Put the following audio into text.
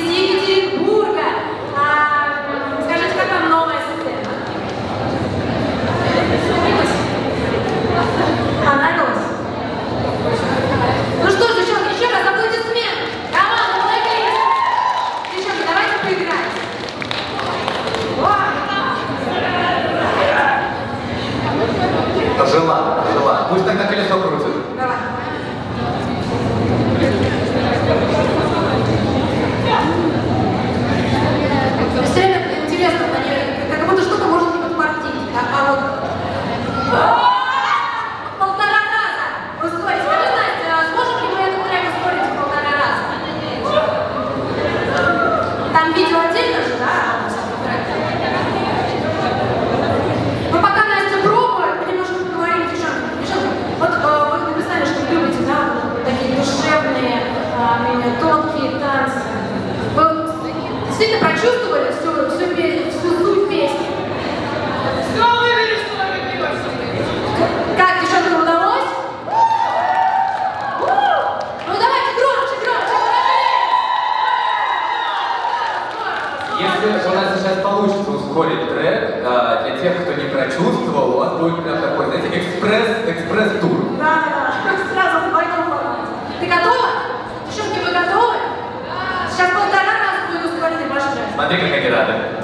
из Екатеринбурга. А, скажите, как вам новая система? А, Понравилось? Ну что же, девчонки, еще раз аплодисменты. Команда, молодец. Девчонки, давайте поиграем. Жила, жила. Пусть тогда колесо крутит. Давай. Действительно прочувствовали всю, всю, всю суть песни? Снова вывели, что вы пьешь. Как, еще это удалось? Ну давайте громче, громче, громче! Если у нас сейчас получится ускорить трек, э, для тех, кто не прочувствовал, у вас будет прям такой, знаете, экспресс-экспресс-тур. Да-да-да, сразу в двойном. Ты готов? దగ్గరికి రాలేదు